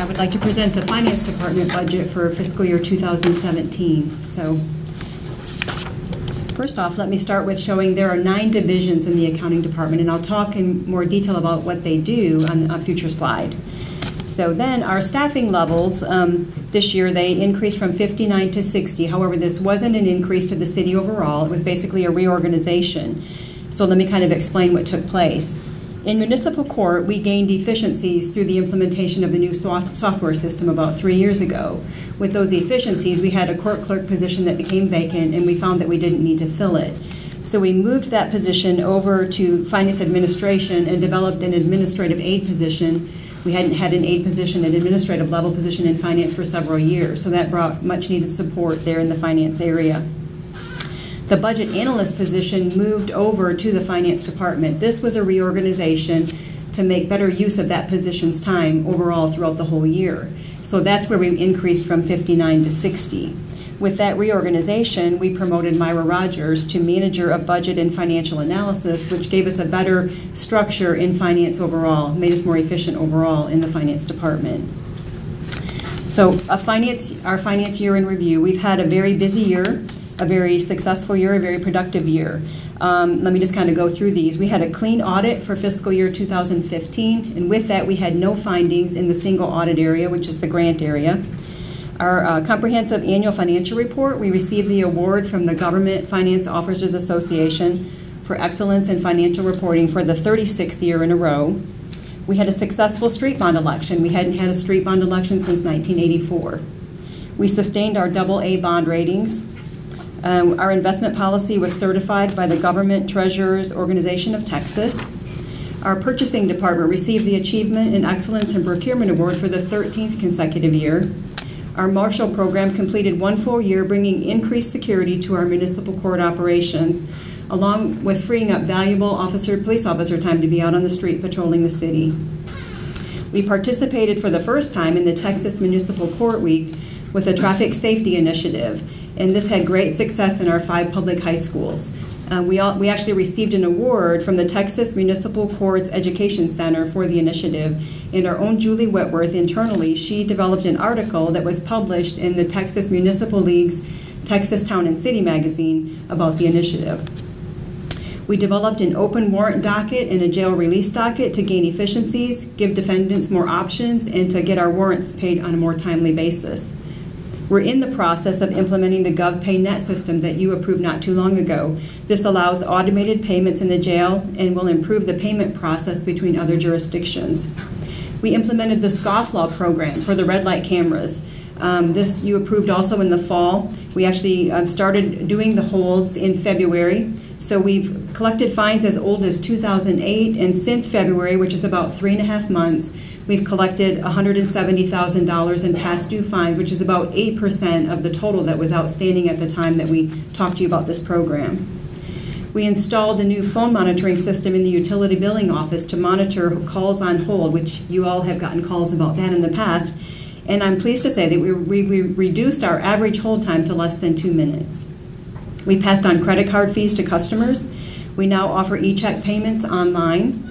I would like to present the Finance Department budget for fiscal year 2017. So, first off, let me start with showing there are nine divisions in the accounting department, and I'll talk in more detail about what they do on a future slide. So then our staffing levels, um, this year they increased from 59 to 60. However, this wasn't an increase to the city overall. It was basically a reorganization. So let me kind of explain what took place. In municipal court, we gained efficiencies through the implementation of the new soft software system about three years ago. With those efficiencies, we had a court clerk position that became vacant, and we found that we didn't need to fill it. So we moved that position over to finance administration and developed an administrative aide position. We hadn't had an aide position, an administrative level position in finance for several years, so that brought much needed support there in the finance area. The budget analyst position moved over to the finance department. This was a reorganization to make better use of that position's time overall throughout the whole year. So that's where we increased from 59 to 60. With that reorganization, we promoted Myra Rogers to manager of budget and financial analysis, which gave us a better structure in finance overall, made us more efficient overall in the finance department. So, a finance, our finance year in review, we've had a very busy year a very successful year, a very productive year. Um, let me just kind of go through these. We had a clean audit for fiscal year 2015, and with that, we had no findings in the single audit area, which is the grant area. Our uh, comprehensive annual financial report, we received the award from the Government Finance Officers Association for excellence in financial reporting for the 36th year in a row. We had a successful street bond election. We hadn't had a street bond election since 1984. We sustained our double A bond ratings. Um, our investment policy was certified by the Government Treasurers Organization of Texas. Our purchasing department received the Achievement in Excellence in Procurement Award for the 13th consecutive year. Our Marshal program completed one full year, bringing increased security to our municipal court operations, along with freeing up valuable officer, police officer time to be out on the street patrolling the city. We participated for the first time in the Texas Municipal Court Week with a traffic safety initiative and this had great success in our five public high schools. Uh, we, all, we actually received an award from the Texas Municipal Courts Education Center for the initiative. And our own Julie Whitworth internally, she developed an article that was published in the Texas Municipal League's Texas Town and City magazine about the initiative. We developed an open warrant docket and a jail release docket to gain efficiencies, give defendants more options, and to get our warrants paid on a more timely basis. We're in the process of implementing the GovPayNet system that you approved not too long ago. This allows automated payments in the jail and will improve the payment process between other jurisdictions. We implemented the scofflaw program for the red light cameras. Um, this you approved also in the fall. We actually um, started doing the holds in February. So we've collected fines as old as 2008, and since February, which is about three and a half months, We've collected $170,000 in past due fines, which is about 8% of the total that was outstanding at the time that we talked to you about this program. We installed a new phone monitoring system in the utility billing office to monitor calls on hold, which you all have gotten calls about that in the past. And I'm pleased to say that we, we, we reduced our average hold time to less than two minutes. We passed on credit card fees to customers. We now offer e check payments online.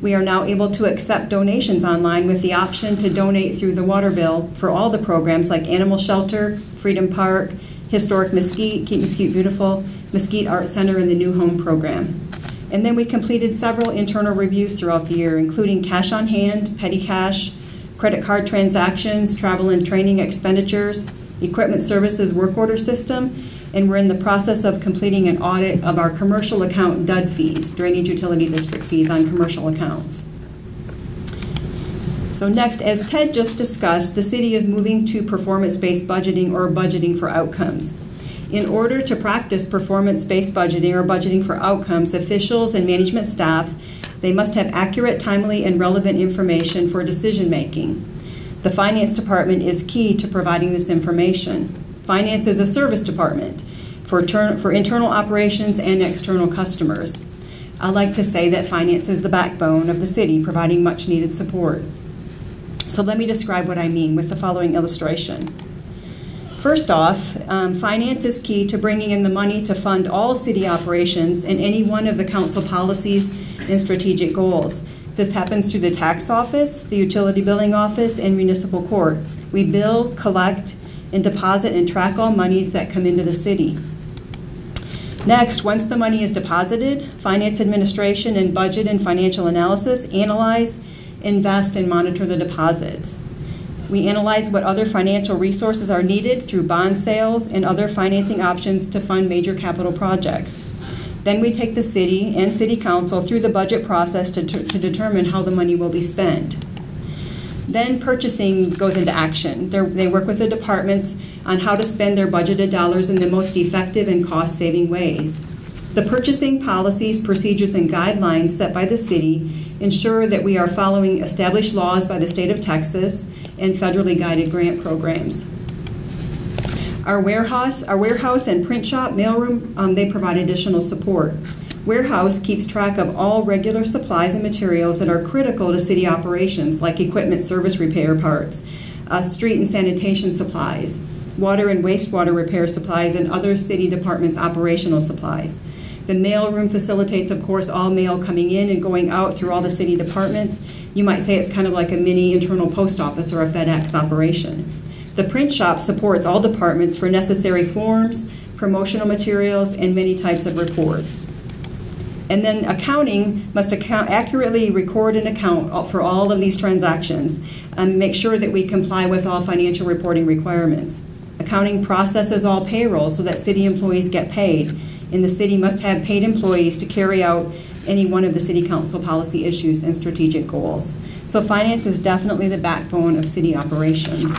We are now able to accept donations online with the option to donate through the water bill for all the programs like Animal Shelter, Freedom Park, Historic Mesquite, Keep Mesquite Beautiful, Mesquite Art Center, and the New Home program. And then we completed several internal reviews throughout the year, including cash on hand, petty cash, credit card transactions, travel and training expenditures, equipment services work order system, and we're in the process of completing an audit of our commercial account DUD fees, drainage utility district fees on commercial accounts. So next, as Ted just discussed, the city is moving to performance-based budgeting or budgeting for outcomes. In order to practice performance-based budgeting or budgeting for outcomes, officials and management staff, they must have accurate, timely, and relevant information for decision making. The finance department is key to providing this information. Finance is a service department for, for internal operations and external customers. I like to say that finance is the backbone of the city, providing much needed support. So let me describe what I mean with the following illustration. First off, um, finance is key to bringing in the money to fund all city operations and any one of the council policies and strategic goals. This happens through the tax office, the utility billing office, and municipal court. We bill, collect, and deposit and track all monies that come into the city. Next, once the money is deposited, finance administration and budget and financial analysis analyze, invest, and monitor the deposits. We analyze what other financial resources are needed through bond sales and other financing options to fund major capital projects. Then we take the city and city council through the budget process to, to determine how the money will be spent. Then purchasing goes into action. They're, they work with the departments on how to spend their budgeted dollars in the most effective and cost saving ways. The purchasing policies, procedures, and guidelines set by the city ensure that we are following established laws by the state of Texas and federally guided grant programs. Our warehouse, our warehouse and print shop, mailroom, um, they provide additional support. Warehouse keeps track of all regular supplies and materials that are critical to city operations, like equipment service repair parts, uh, street and sanitation supplies, water and wastewater repair supplies, and other city departments' operational supplies. The mailroom facilitates, of course, all mail coming in and going out through all the city departments. You might say it's kind of like a mini internal post office or a FedEx operation. The print shop supports all departments for necessary forms, promotional materials, and many types of reports. And then accounting must account, accurately record and account for all of these transactions and make sure that we comply with all financial reporting requirements. Accounting processes all payroll so that city employees get paid, and the city must have paid employees to carry out any one of the city council policy issues and strategic goals. So finance is definitely the backbone of city operations.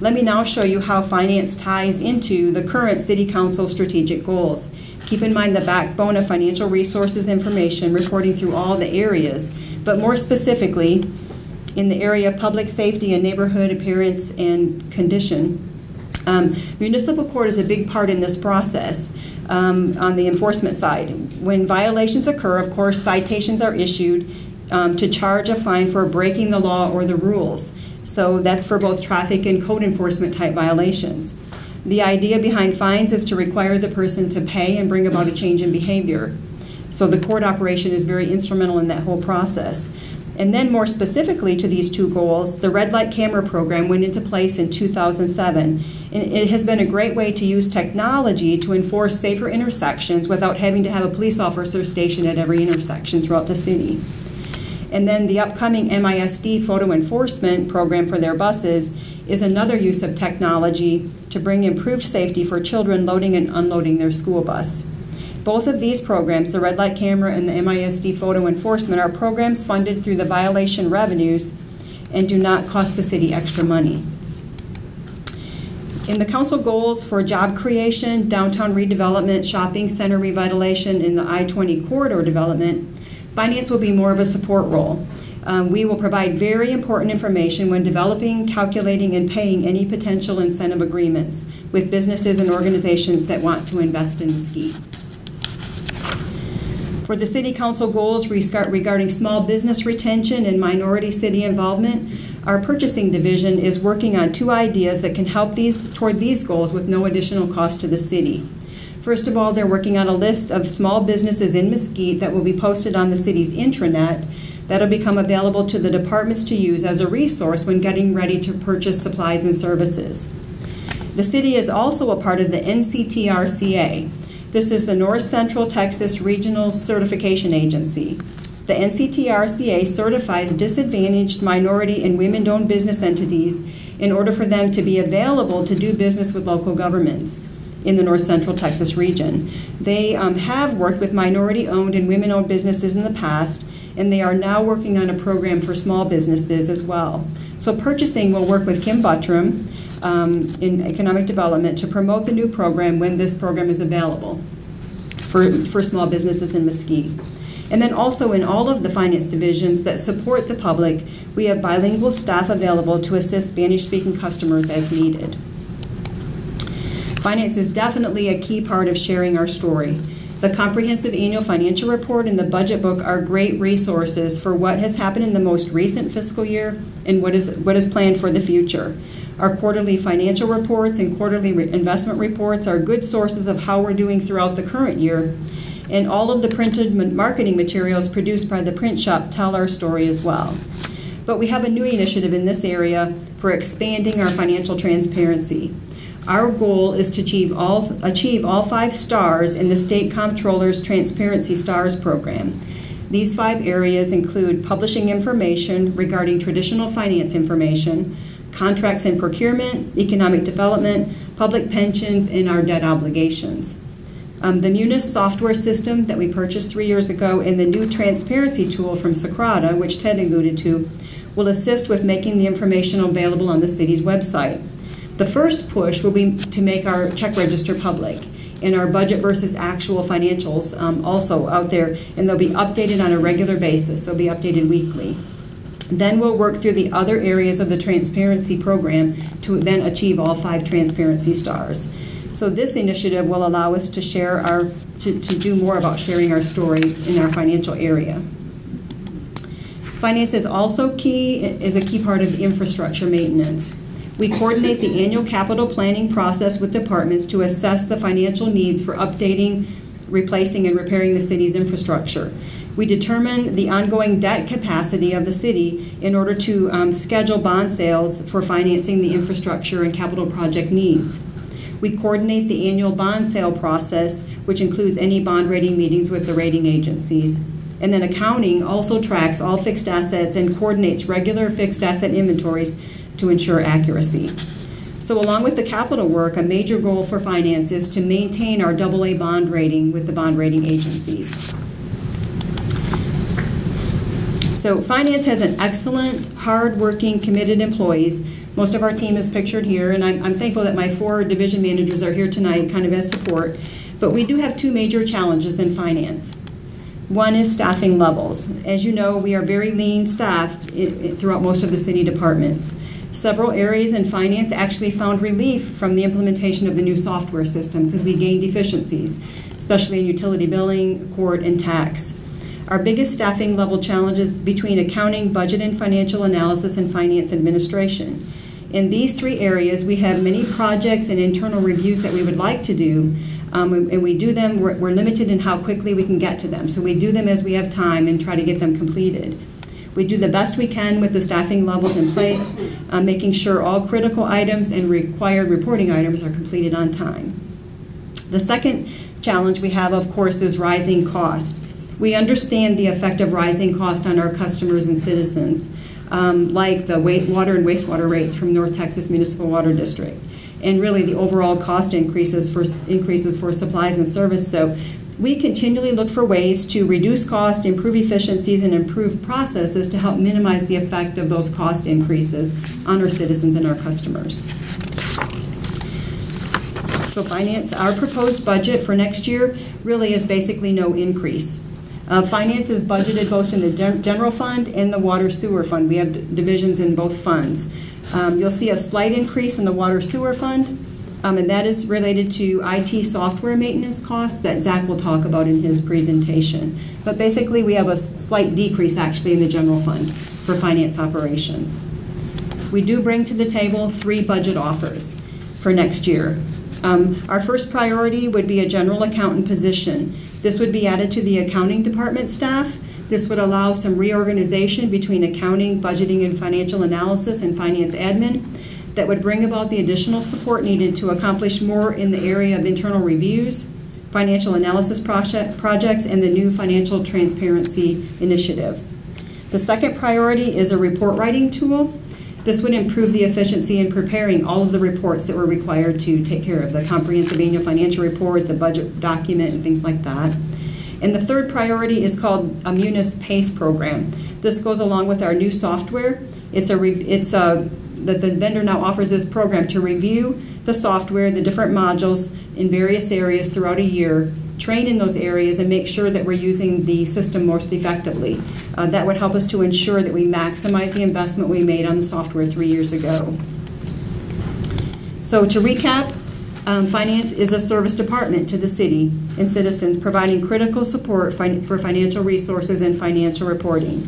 Let me now show you how finance ties into the current city council strategic goals. Keep in mind the backbone of financial resources information reporting through all the areas, but more specifically, in the area of public safety and neighborhood appearance and condition. Um, municipal court is a big part in this process um, on the enforcement side. When violations occur, of course, citations are issued um, to charge a fine for breaking the law or the rules. So that's for both traffic and code enforcement type violations. The idea behind fines is to require the person to pay and bring about a change in behavior. So the court operation is very instrumental in that whole process. And then, more specifically to these two goals, the red light camera program went into place in 2007. And it has been a great way to use technology to enforce safer intersections without having to have a police officer stationed at every intersection throughout the city. And then the upcoming MISD photo enforcement program for their buses is another use of technology to bring improved safety for children loading and unloading their school bus. Both of these programs, the red light camera and the MISD photo enforcement, are programs funded through the violation revenues and do not cost the city extra money. In the council goals for job creation, downtown redevelopment, shopping center revitalization, and the I 20 corridor development, finance will be more of a support role. Um, we will provide very important information when developing, calculating, and paying any potential incentive agreements with businesses and organizations that want to invest in Mesquite. For the City Council goals regarding small business retention and minority city involvement, our purchasing division is working on two ideas that can help these toward these goals with no additional cost to the city. First of all, they're working on a list of small businesses in Mesquite that will be posted on the city's intranet that'll become available to the departments to use as a resource when getting ready to purchase supplies and services. The city is also a part of the NCTRCA. This is the North Central Texas Regional Certification Agency. The NCTRCA certifies disadvantaged minority and women owned business entities in order for them to be available to do business with local governments in the North Central Texas region. They um, have worked with minority owned and women owned businesses in the past and they are now working on a program for small businesses as well. So purchasing will work with Kim Buttram um, in economic development to promote the new program when this program is available for, for small businesses in Mesquite. And then also in all of the finance divisions that support the public, we have bilingual staff available to assist Spanish speaking customers as needed. Finance is definitely a key part of sharing our story. The comprehensive annual financial report and the budget book are great resources for what has happened in the most recent fiscal year and what is, what is planned for the future. Our quarterly financial reports and quarterly re- investment reports are good sources of how we're doing throughout the current year. And all of the printed ma- marketing materials produced by the print shop tell our story as well. But we have a new initiative in this area for expanding our financial transparency. Our goal is to achieve all, achieve all five stars in the State Comptroller's Transparency Stars program. These five areas include publishing information regarding traditional finance information, contracts and procurement, economic development, public pensions, and our debt obligations. Um, the Munis software system that we purchased three years ago and the new transparency tool from Socrata, which Ted alluded to, will assist with making the information available on the city's website. The first push will be to make our check register public and our budget versus actual financials um, also out there, and they'll be updated on a regular basis. They'll be updated weekly. Then we'll work through the other areas of the transparency program to then achieve all five transparency stars. So this initiative will allow us to share our, to, to do more about sharing our story in our financial area. Finance is also key, is a key part of infrastructure maintenance. We coordinate the annual capital planning process with departments to assess the financial needs for updating, replacing, and repairing the city's infrastructure. We determine the ongoing debt capacity of the city in order to um, schedule bond sales for financing the infrastructure and capital project needs. We coordinate the annual bond sale process, which includes any bond rating meetings with the rating agencies. And then accounting also tracks all fixed assets and coordinates regular fixed asset inventories to ensure accuracy. So, along with the capital work, a major goal for finance is to maintain our AA bond rating with the bond rating agencies. So, finance has an excellent, hard-working, committed employees. Most of our team is pictured here, and I'm, I'm thankful that my four division managers are here tonight, kind of as support. But we do have two major challenges in finance. One is staffing levels. As you know, we are very lean staffed throughout most of the city departments. Several areas in finance actually found relief from the implementation of the new software system because we gained efficiencies, especially in utility billing, court, and tax. Our biggest staffing level challenges between accounting, budget and financial analysis, and finance administration. In these three areas, we have many projects and internal reviews that we would like to do, um, and we do them, we're, we're limited in how quickly we can get to them. So we do them as we have time and try to get them completed. We do the best we can with the staffing levels in place, uh, making sure all critical items and required reporting items are completed on time. The second challenge we have, of course, is rising cost. We understand the effect of rising cost on our customers and citizens, um, like the water and wastewater rates from North Texas Municipal Water District, and really the overall cost increases for increases for supplies and service. So we continually look for ways to reduce cost, improve efficiencies, and improve processes to help minimize the effect of those cost increases on our citizens and our customers. So finance, our proposed budget for next year really is basically no increase. Uh, finance is budgeted both in the general fund and the water sewer fund. We have divisions in both funds. Um, you'll see a slight increase in the water sewer fund, um, and that is related to IT software maintenance costs that Zach will talk about in his presentation. But basically, we have a slight decrease actually in the general fund for finance operations. We do bring to the table three budget offers for next year. Um, our first priority would be a general accountant position. This would be added to the accounting department staff. This would allow some reorganization between accounting, budgeting, and financial analysis and finance admin that would bring about the additional support needed to accomplish more in the area of internal reviews, financial analysis project, projects, and the new financial transparency initiative. The second priority is a report writing tool. This would improve the efficiency in preparing all of the reports that were required to take care of the comprehensive annual financial report, the budget document, and things like that. And the third priority is called a Munis PACE program. This goes along with our new software. It's a it's a that the vendor now offers this program to review the software, the different modules in various areas throughout a year train in those areas and make sure that we're using the system most effectively. Uh, that would help us to ensure that we maximize the investment we made on the software three years ago. So to recap, um, finance is a service department to the city and citizens, providing critical support fin for financial resources and financial reporting.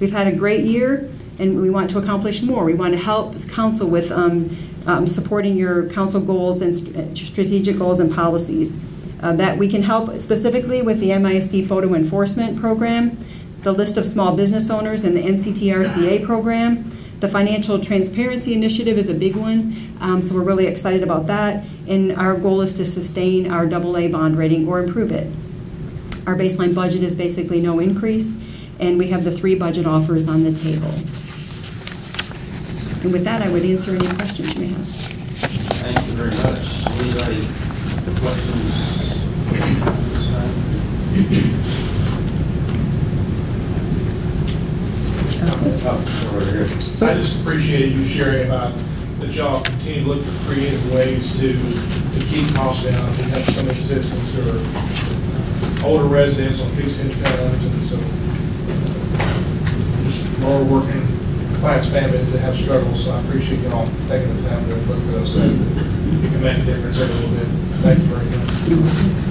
We've had a great year, and we want to accomplish more. We want to help council with um, um, supporting your council goals and st strategic goals and policies. uh, that we can help specifically with the MISD photo enforcement program, the list of small business owners in the NCTRCA program. The financial transparency initiative is a big one, um, so we're really excited about that. And our goal is to sustain our AA bond rating or improve it. Our baseline budget is basically no increase, and we have the three budget offers on the table. And with that, I would answer any questions you may have. Thank you very much. Anybody, questions? Oh. I just appreciate you sharing about that y'all continue to look for creative ways to, to keep costs down. We have so many citizens who are older residents on fixed incomes and so just lower working class families that have struggles. So I appreciate y'all taking the time to look for those things. It can make a difference every little bit. Thank you very much.